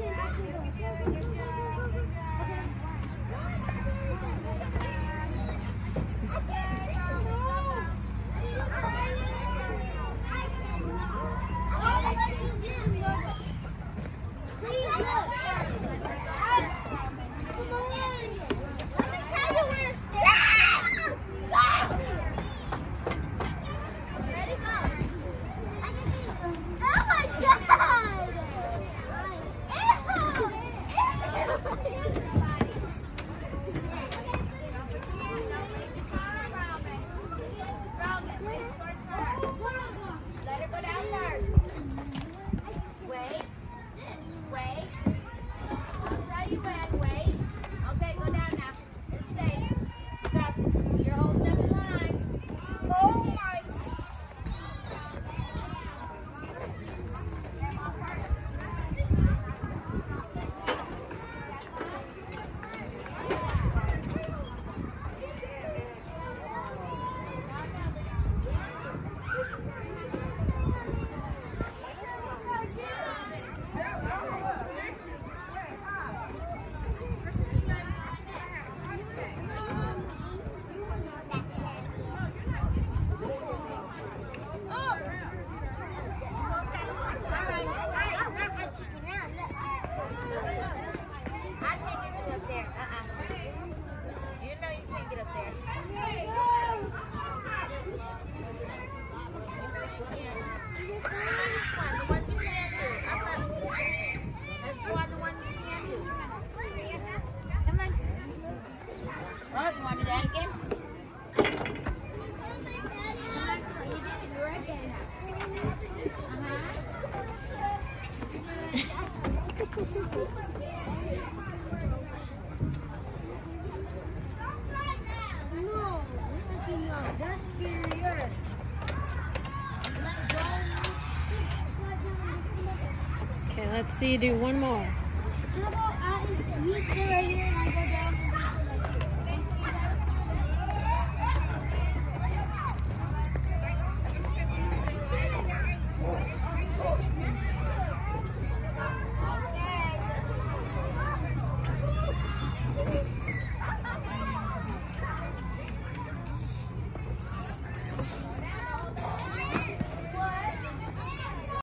Oh Wait. Oh, you want to do that again? Let's see you do one more.